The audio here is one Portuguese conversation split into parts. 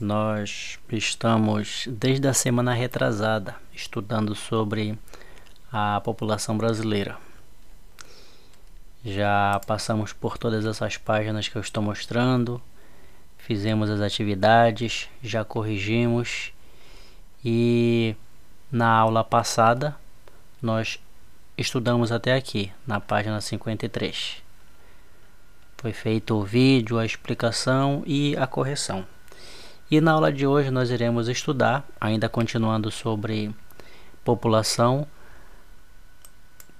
Nós estamos desde a semana retrasada estudando sobre a população brasileira. Já passamos por todas essas páginas que eu estou mostrando, fizemos as atividades, já corrigimos e na aula passada nós estudamos até aqui, na página 53. Foi feito o vídeo, a explicação e a correção. E na aula de hoje nós iremos estudar, ainda continuando sobre população,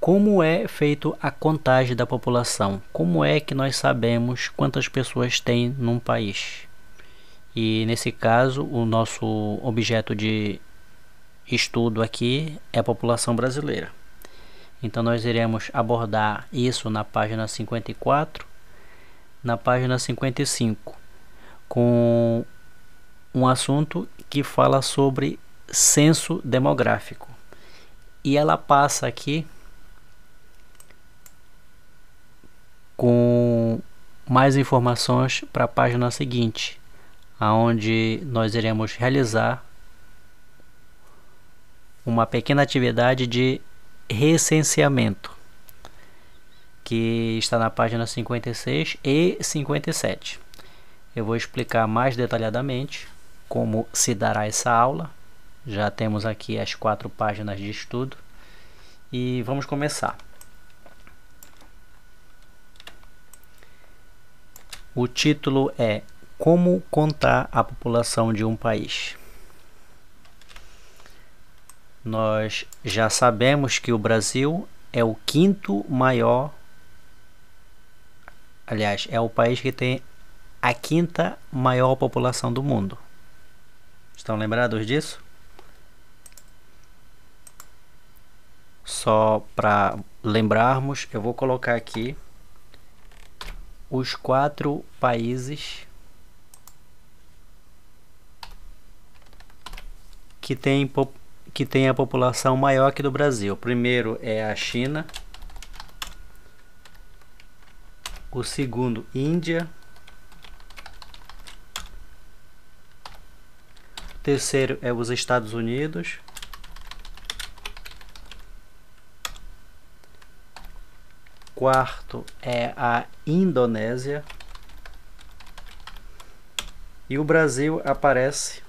como é feito a contagem da população, como é que nós sabemos quantas pessoas tem num país. E nesse caso, o nosso objeto de estudo aqui é a população brasileira. Então nós iremos abordar isso na página 54, na página 55, com um assunto que fala sobre censo demográfico. E ela passa aqui com mais informações para a página seguinte, aonde nós iremos realizar uma pequena atividade de recenseamento, que está na página 56 e 57. Eu vou explicar mais detalhadamente como se dará essa aula. Já temos aqui as quatro páginas de estudo e vamos começar. O título é Como contar a população de um país. Nós já sabemos que o Brasil é o quinto maior, aliás, é o país que tem a quinta maior população do mundo. Estão lembrados disso? Só para lembrarmos, eu vou colocar aqui os quatro países que têm que tem a população maior que do Brasil. O primeiro é a China. O segundo, Índia. Terceiro é os Estados Unidos. Quarto é a Indonésia. E o Brasil aparece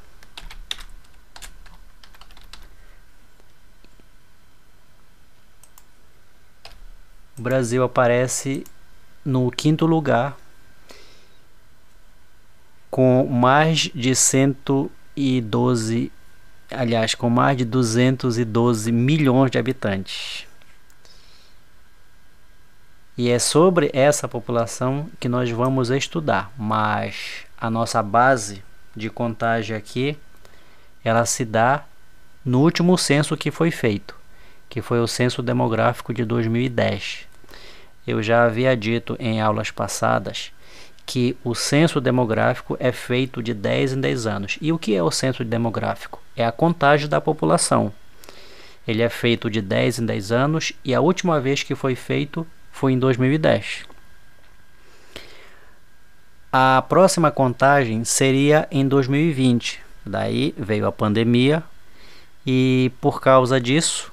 O Brasil aparece no quinto lugar com mais de cento e 12, aliás, com mais de 212 milhões de habitantes. E é sobre essa população que nós vamos estudar, mas a nossa base de contagem aqui, ela se dá no último censo que foi feito, que foi o censo demográfico de 2010. Eu já havia dito em aulas passadas que o censo demográfico é feito de 10 em 10 anos. E o que é o censo demográfico? É a contagem da população. Ele é feito de 10 em 10 anos e a última vez que foi feito foi em 2010. A próxima contagem seria em 2020. Daí veio a pandemia e por causa disso,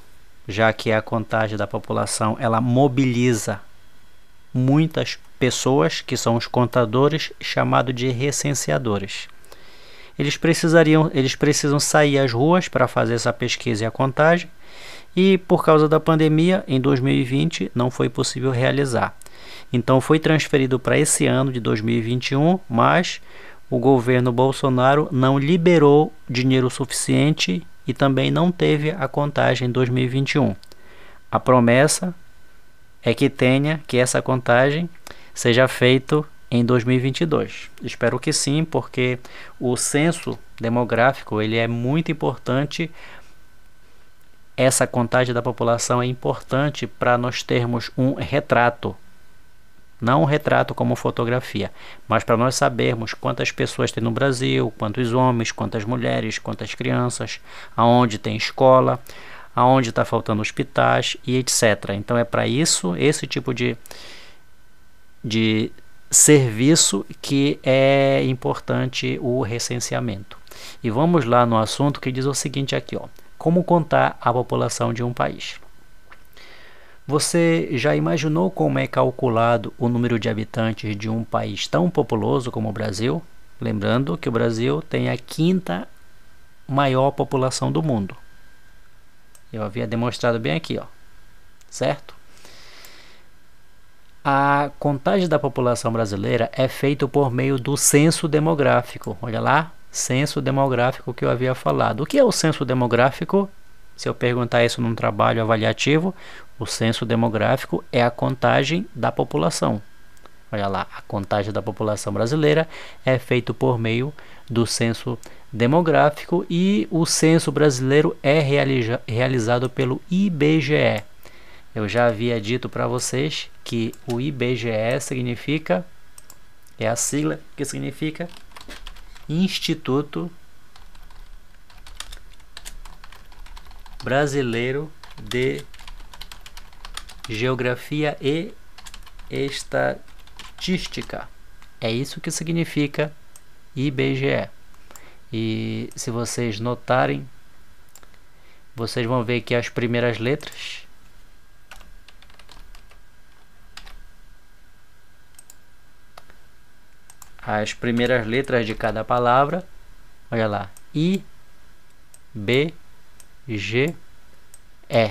já que a contagem da população ela mobiliza muitas pessoas, que são os contadores, chamado de recenseadores. Eles precisariam, eles precisam sair às ruas para fazer essa pesquisa e a contagem, e por causa da pandemia, em 2020 não foi possível realizar. Então foi transferido para esse ano de 2021, mas o governo Bolsonaro não liberou dinheiro suficiente e também não teve a contagem em 2021. A promessa é que tenha que essa contagem seja feito em 2022. Espero que sim, porque o censo demográfico ele é muito importante. Essa contagem da população é importante para nós termos um retrato, não um retrato como fotografia, mas para nós sabermos quantas pessoas tem no Brasil, quantos homens, quantas mulheres, quantas crianças, aonde tem escola, aonde está faltando hospitais e etc. Então é para isso esse tipo de de serviço que é importante o recenseamento. E vamos lá no assunto que diz o seguinte aqui, ó. Como contar a população de um país? Você já imaginou como é calculado o número de habitantes de um país tão populoso como o Brasil? Lembrando que o Brasil tem a quinta maior população do mundo. Eu havia demonstrado bem aqui, ó. Certo? A contagem da população brasileira é feita por meio do censo demográfico. Olha lá, censo demográfico que eu havia falado. O que é o censo demográfico? Se eu perguntar isso num trabalho avaliativo, o censo demográfico é a contagem da população. Olha lá, a contagem da população brasileira é feito por meio do censo demográfico e o censo brasileiro é realizado pelo IBGE. Eu já havia dito para vocês que o IBGE significa é a sigla que significa Instituto Brasileiro de Geografia e Estatística. É isso que significa IBGE. E se vocês notarem, vocês vão ver que as primeiras letras as primeiras letras de cada palavra. Olha lá. I, B, G, E.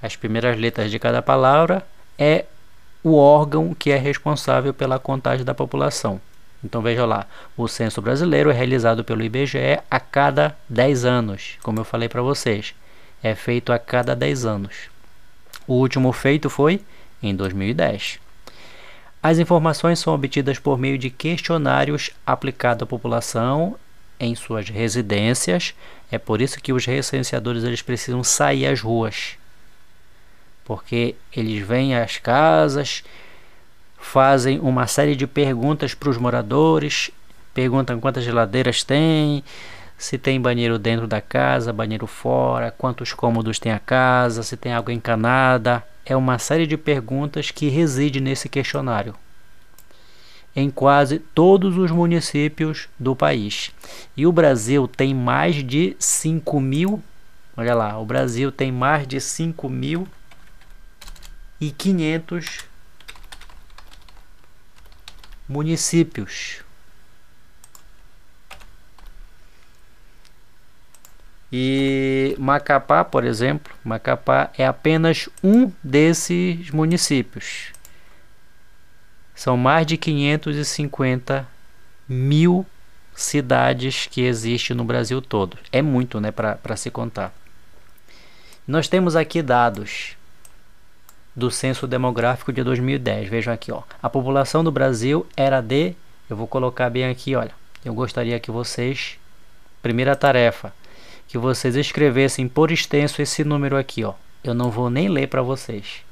As primeiras letras de cada palavra é o órgão que é responsável pela contagem da população. Então veja lá, o censo brasileiro é realizado pelo IBGE a cada 10 anos, como eu falei para vocês. É feito a cada 10 anos. O último feito foi em 2010. As informações são obtidas por meio de questionários aplicados à população em suas residências. É por isso que os recenseadores eles precisam sair às ruas. Porque eles vêm às casas, fazem uma série de perguntas para os moradores, perguntam quantas geladeiras tem, se tem banheiro dentro da casa, banheiro fora, quantos cômodos tem a casa, se tem água encanada, é uma série de perguntas que reside nesse questionário em quase todos os municípios do país. E o Brasil tem mais de 5 mil, olha lá, o Brasil tem mais de 5 mil e 500 municípios. E Macapá, por exemplo, Macapá é apenas um desses municípios. São mais de 550 mil cidades que existem no Brasil todo. É muito, né, para se contar. Nós temos aqui dados do Censo Demográfico de 2010. Vejam aqui, ó. A população do Brasil era de, eu vou colocar bem aqui, olha. Eu gostaria que vocês, primeira tarefa, que vocês escrevessem por extenso esse número aqui, ó. Eu não vou nem ler para vocês.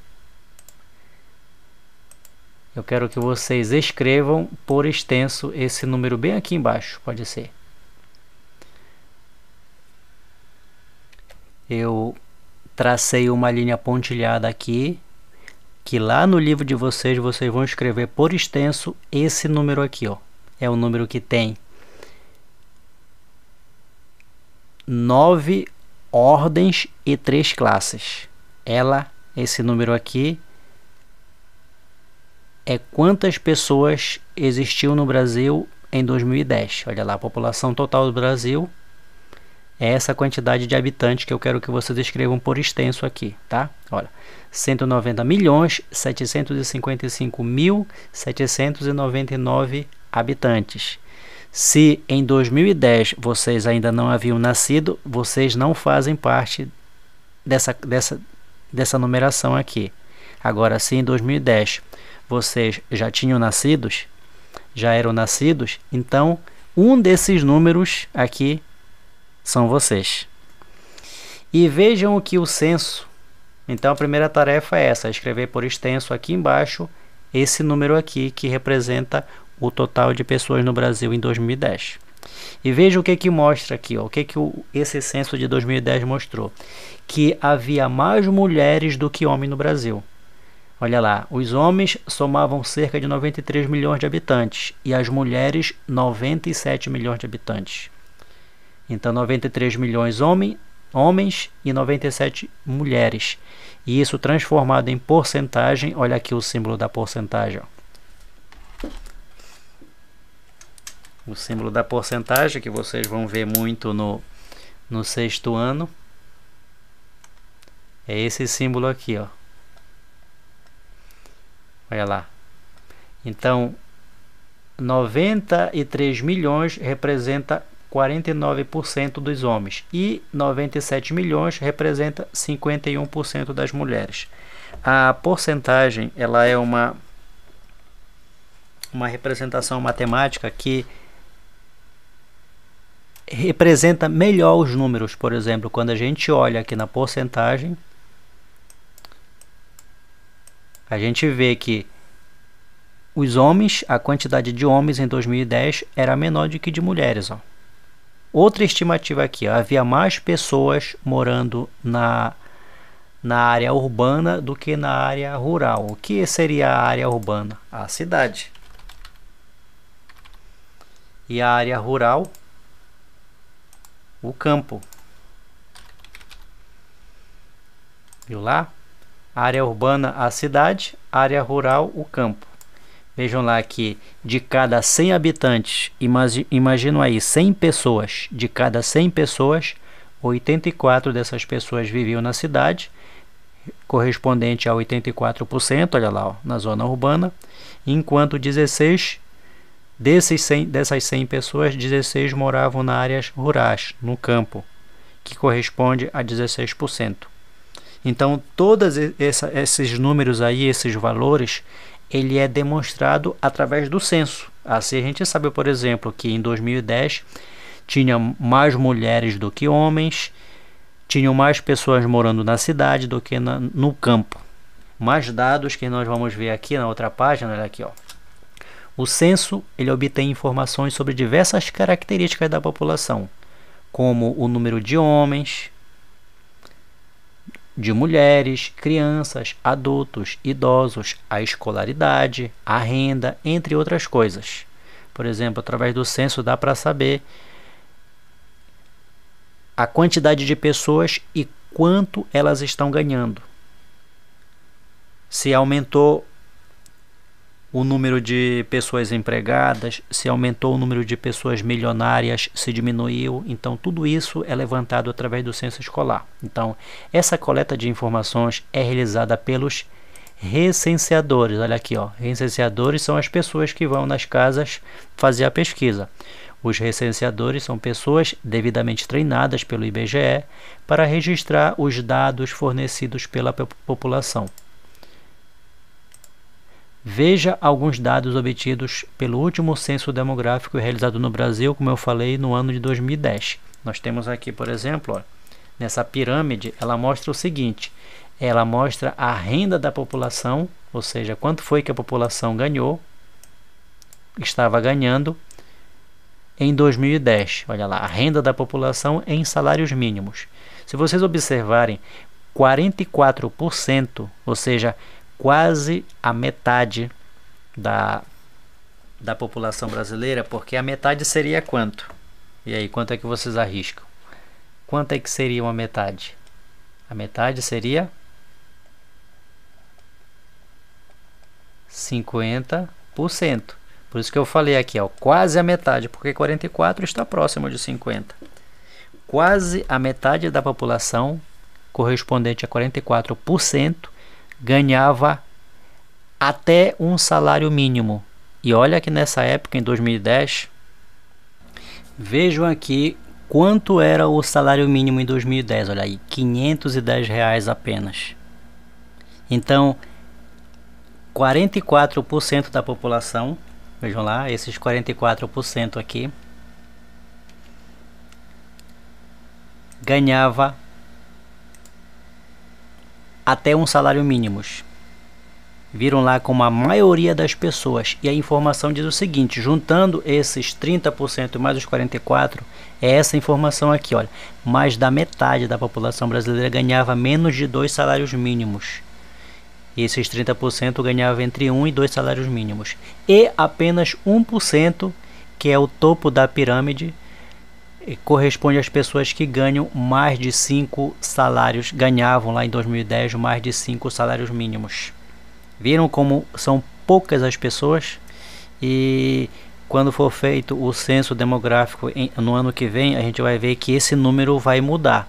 Eu quero que vocês escrevam por extenso esse número bem aqui embaixo, pode ser. Eu tracei uma linha pontilhada aqui, que lá no livro de vocês vocês vão escrever por extenso esse número aqui, ó. É o número que tem nove ordens e três classes. Ela, esse número aqui, é quantas pessoas existiu no Brasil em 2010. Olha lá, a população total do Brasil é essa quantidade de habitantes que eu quero que vocês escrevam por extenso aqui, tá? Olha, 190 milhões 755 mil 799 habitantes. Se em 2010 vocês ainda não haviam nascido, vocês não fazem parte dessa, dessa, dessa numeração aqui. Agora, se em 2010 vocês já tinham nascidos, já eram nascidos, então um desses números aqui são vocês. E vejam o que o censo. Então a primeira tarefa é essa, escrever por extenso aqui embaixo esse número aqui que representa o total de pessoas no Brasil em 2010. E veja o que que mostra aqui, ó, o que que o, esse censo de 2010 mostrou, que havia mais mulheres do que homens no Brasil. Olha lá, os homens somavam cerca de 93 milhões de habitantes e as mulheres 97 milhões de habitantes. Então 93 milhões homem, homens e 97 mulheres. E isso transformado em porcentagem, olha aqui o símbolo da porcentagem. Ó. O símbolo da porcentagem que vocês vão ver muito no, no sexto ano. É esse símbolo aqui, ó. Olha lá. Então, 93 milhões representa 49% dos homens e 97 milhões representa 51% das mulheres. A porcentagem ela é uma uma representação matemática que representa melhor os números, por exemplo, quando a gente olha aqui na porcentagem, a gente vê que os homens, a quantidade de homens em 2010 era menor do que de mulheres. Ó. Outra estimativa aqui, ó, havia mais pessoas morando na, na área urbana do que na área rural. O que seria a área urbana? A cidade. E a área rural? O campo. Viu lá? área urbana a cidade, área rural o campo. Vejam lá que de cada 100 habitantes, imagino aí 100 pessoas, de cada 100 pessoas, 84 dessas pessoas viviam na cidade, correspondente a 84%, olha lá, ó, na zona urbana, enquanto 16 desses 100, dessas 100 pessoas, 16 moravam na áreas rurais, no campo, que corresponde a 16%. Então, todos esses números aí, esses valores, ele é demonstrado através do censo. Assim, a gente sabe, por exemplo, que em 2010 tinha mais mulheres do que homens, tinham mais pessoas morando na cidade do que na, no campo. Mais dados que nós vamos ver aqui na outra página, olha aqui, ó. O censo ele obtém informações sobre diversas características da população, como o número de homens, de mulheres, crianças, adultos, idosos, a escolaridade, a renda, entre outras coisas. Por exemplo, através do censo dá para saber a quantidade de pessoas e quanto elas estão ganhando. Se aumentou o número de pessoas empregadas, se aumentou o número de pessoas milionárias, se diminuiu. Então, tudo isso é levantado através do censo escolar. Então, essa coleta de informações é realizada pelos recenseadores. Olha aqui, ó. Recenseadores são as pessoas que vão nas casas fazer a pesquisa. Os recenseadores são pessoas devidamente treinadas pelo IBGE para registrar os dados fornecidos pela população. Veja alguns dados obtidos pelo último censo demográfico realizado no Brasil, como eu falei, no ano de 2010. Nós temos aqui, por exemplo, ó, nessa pirâmide, ela mostra o seguinte: ela mostra a renda da população, ou seja, quanto foi que a população ganhou, estava ganhando em 2010. Olha lá, a renda da população em salários mínimos. Se vocês observarem, 44%, ou seja, quase a metade da, da população brasileira, porque a metade seria quanto? E aí, quanto é que vocês arriscam? Quanto é que seria uma metade? A metade seria 50%. Por isso que eu falei aqui, ó, quase a metade, porque 44 está próximo de 50. Quase a metade da população, correspondente a 44%, ganhava até um salário mínimo. E olha que nessa época, em 2010, vejam aqui quanto era o salário mínimo em 2010. Olha aí, 510 reais apenas. Então, 44% da população, vejam lá, esses 44% aqui, ganhava até um salário mínimo. Viram lá como a maioria das pessoas. E a informação diz o seguinte: juntando esses 30% mais os 44%, é essa informação aqui, olha. Mais da metade da população brasileira ganhava menos de dois salários mínimos. E esses 30% ganhavam entre 1 e 2 salários mínimos. E apenas 1%, que é o topo da pirâmide, corresponde às pessoas que ganham mais de 5 salários, ganhavam lá em 2010 mais de 5 salários mínimos. Viram como são poucas as pessoas? E quando for feito o censo demográfico em, no ano que vem, a gente vai ver que esse número vai mudar.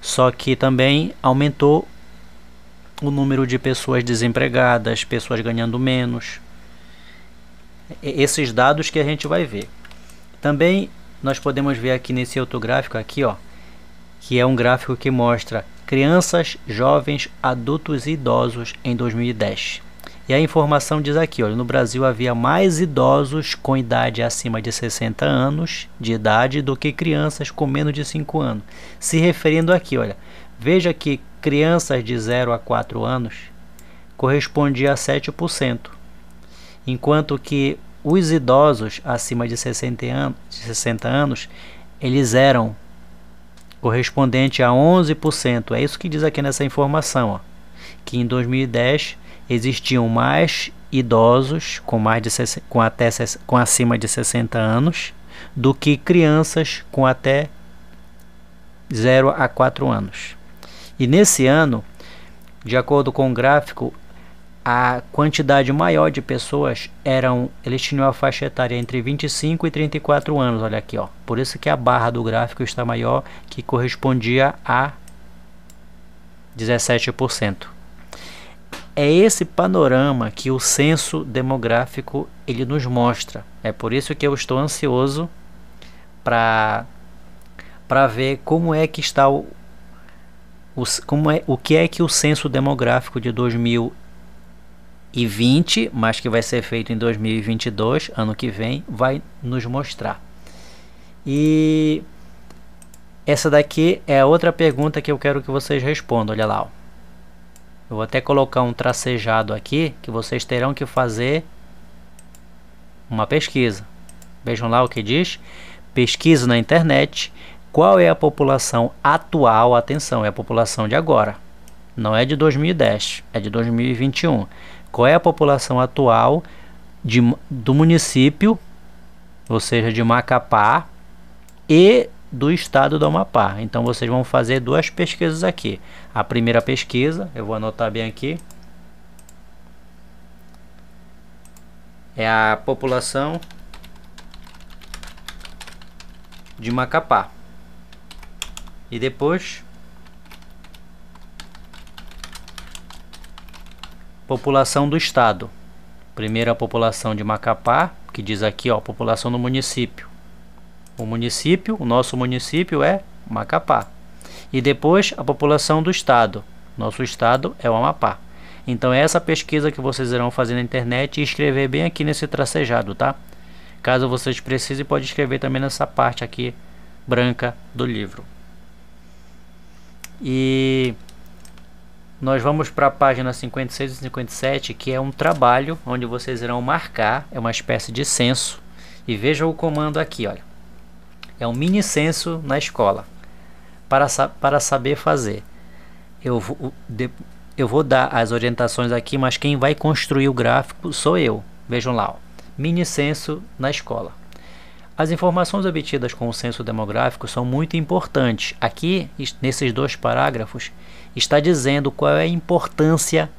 Só que também aumentou o número de pessoas desempregadas, pessoas ganhando menos. Esses dados que a gente vai ver. Também nós podemos ver aqui nesse outro gráfico aqui, ó, que é um gráfico que mostra crianças, jovens, adultos e idosos em 2010. E a informação diz aqui, olha, no Brasil havia mais idosos com idade acima de 60 anos de idade do que crianças com menos de 5 anos. Se referindo aqui, olha, veja que crianças de 0 a 4 anos correspondia a 7%, enquanto que os idosos acima de 60 anos, de 60 anos eles eram correspondente a 11%. É isso que diz aqui nessa informação, ó, que em 2010 existiam mais idosos com mais de com até com acima de 60 anos do que crianças com até 0 a 4 anos. E nesse ano, de acordo com o gráfico, a quantidade maior de pessoas eram, eles tinham a faixa etária entre 25 e 34 anos, olha aqui, ó. Por isso que a barra do gráfico está maior, que correspondia a 17%. É esse panorama que o censo demográfico ele nos mostra. É por isso que eu estou ansioso para para ver como é que está o, o, como é, o que é que o censo demográfico de 2020, mas que vai ser feito em 2022, ano que vem, vai nos mostrar. E essa daqui é outra pergunta que eu quero que vocês respondam. Olha lá. Ó. Eu vou até colocar um tracejado aqui que vocês terão que fazer uma pesquisa. Vejam lá o que diz. Pesquisa na internet. Qual é a população atual? Atenção, é a população de agora. Não é de 2010, é de 2021. Qual é a população atual de, do município, ou seja, de Macapá e do estado do Amapá. Então vocês vão fazer duas pesquisas aqui. A primeira pesquisa, eu vou anotar bem aqui, é a população de Macapá. E depois população do estado. Primeiro a população de Macapá, que diz aqui, ó, população do município. O município, o nosso município é Macapá. E depois a população do estado. Nosso estado é o Amapá. Então é essa pesquisa que vocês irão fazer na internet e escrever bem aqui nesse tracejado, tá? Caso vocês precisem, pode escrever também nessa parte aqui branca do livro. E nós vamos para a página 56 e 57, que é um trabalho onde vocês irão marcar, é uma espécie de censo. E veja o comando aqui, olha. É um mini censo na escola para, para saber fazer. Eu vou, eu vou dar as orientações aqui, mas quem vai construir o gráfico sou eu. Vejam lá, ó. mini censo na escola. As informações obtidas com o censo demográfico são muito importantes. Aqui, nesses dois parágrafos, está dizendo qual é a importância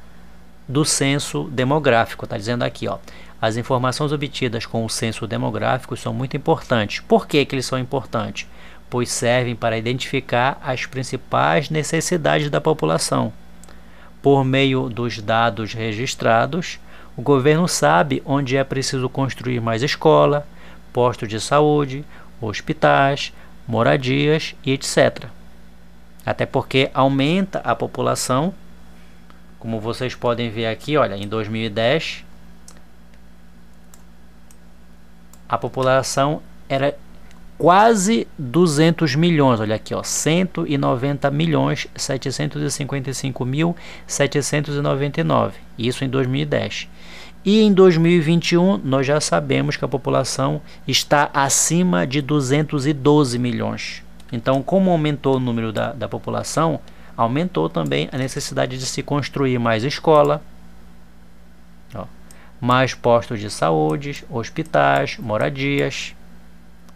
do censo demográfico. Está dizendo aqui, ó, as informações obtidas com o censo demográfico são muito importantes. Por que, que eles são importantes? Pois servem para identificar as principais necessidades da população. Por meio dos dados registrados, o governo sabe onde é preciso construir mais escola, postos de saúde, hospitais, moradias e etc. Até porque aumenta a população, como vocês podem ver aqui, olha, em 2010 a população era quase 200 milhões, olha aqui, ó, 190 milhões 755 mil 799, isso em 2010. E em 2021 nós já sabemos que a população está acima de 212 milhões. Então, como aumentou o número da, da população, aumentou também a necessidade de se construir mais escola, Ó. Mais postos de saúde, hospitais, moradias.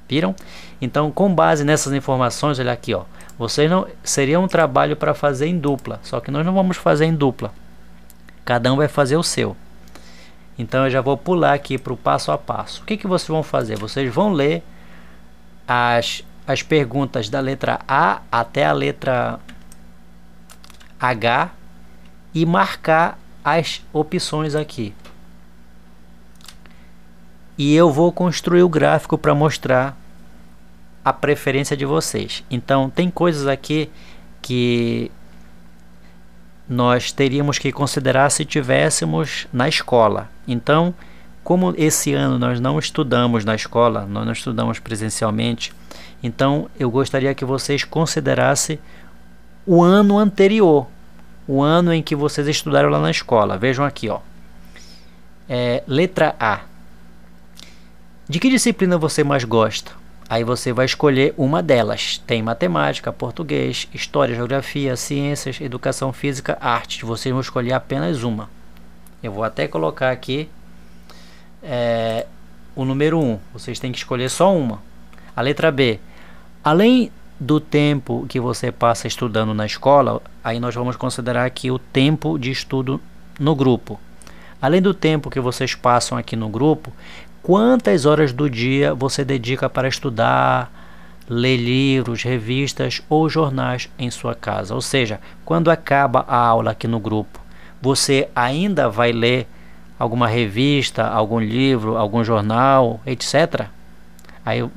Viram? Então, com base nessas informações, olha aqui, ó. Você não seria um trabalho para fazer em dupla, só que nós não vamos fazer em dupla. Cada um vai fazer o seu. Então eu já vou pular aqui para o passo a passo. O que, que vocês vão fazer? Vocês vão ler as, as perguntas da letra A até a letra H e marcar as opções aqui. E eu vou construir o gráfico para mostrar a preferência de vocês. Então, tem coisas aqui que nós teríamos que considerar se tivéssemos na escola. Então, como esse ano nós não estudamos na escola, nós não estudamos presencialmente, então eu gostaria que vocês considerassem o ano anterior, o ano em que vocês estudaram lá na escola. Vejam aqui, ó. É, letra A. De que disciplina você mais gosta? Aí você vai escolher uma delas. Tem matemática, português, história, geografia, ciências, educação física, arte. Vocês vão escolher apenas uma. Eu vou até colocar aqui é, o número 1. Um. Vocês têm que escolher só uma. A letra B. Além do tempo que você passa estudando na escola, aí nós vamos considerar aqui o tempo de estudo no grupo. Além do tempo que vocês passam aqui no grupo, quantas horas do dia você dedica para estudar, ler livros, revistas ou jornais em sua casa. Ou seja, quando acaba a aula aqui no grupo, você ainda vai ler alguma revista, algum livro, algum jornal, etc. Aí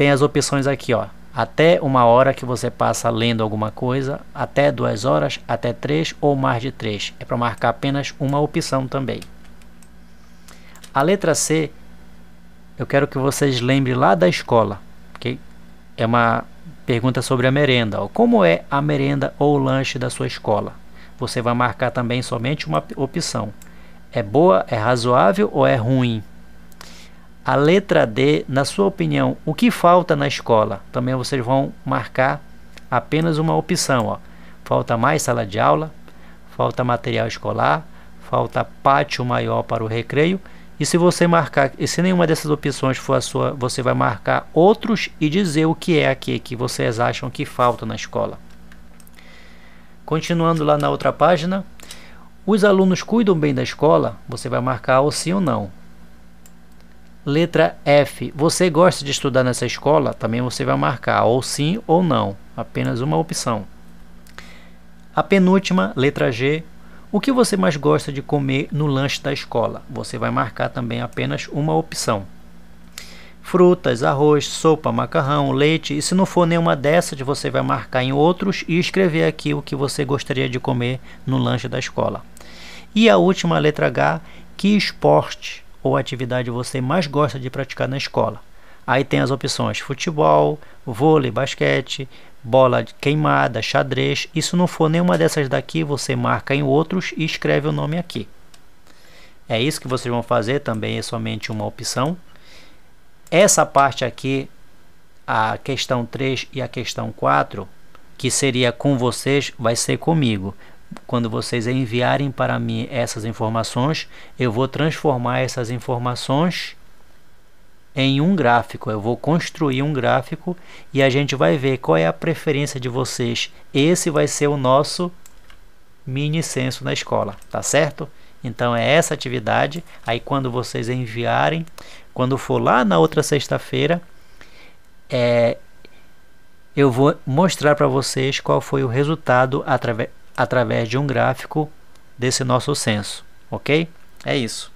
tem as opções aqui, ó. Até uma hora que você passa lendo alguma coisa, até duas horas, até três ou mais de três. É para marcar apenas uma opção também. A letra C, eu quero que vocês lembrem lá da escola, que é uma pergunta sobre a merenda. Como é a merenda ou lanche da sua escola? Você vai marcar também somente uma opção. É boa, é razoável ou é ruim? A letra D, na sua opinião, o que falta na escola? Também vocês vão marcar apenas uma opção. Ó. Falta mais sala de aula, falta material escolar, falta pátio maior para o recreio e se você marcar, e se nenhuma dessas opções for a sua, você vai marcar outros e dizer o que é aqui que vocês acham que falta na escola. Continuando lá na outra página, os alunos cuidam bem da escola? Você vai marcar ou sim ou não. Letra F. Você gosta de estudar nessa escola? Também você vai marcar ou sim ou não. Apenas uma opção. A penúltima, letra G. O que você mais gosta de comer no lanche da escola? Você vai marcar também apenas uma opção. Frutas, arroz, sopa, macarrão, leite, e se não for nenhuma dessas, você vai marcar em outros e escrever aqui o que você gostaria de comer no lanche da escola. E a última letra H, que esporte ou atividade você mais gosta de praticar na escola? Aí tem as opções futebol, vôlei, basquete, bola queimada, xadrez. E se não for nenhuma dessas daqui, você marca em outros e escreve o nome aqui. É isso que vocês vão fazer, também é somente uma opção. Essa parte aqui, a questão 3 e a questão 4, que seria com vocês, vai ser comigo. Quando vocês enviarem para mim essas informações, eu vou transformar essas informações em um gráfico. Eu vou construir um gráfico e a gente vai ver qual é a preferência de vocês. Esse vai ser o nosso mini censo na escola, tá certo? Então é essa atividade. Aí quando vocês enviarem, quando for lá na outra sexta-feira, é, eu vou mostrar para vocês qual foi o resultado através, através de um gráfico desse nosso censo, ok? É isso.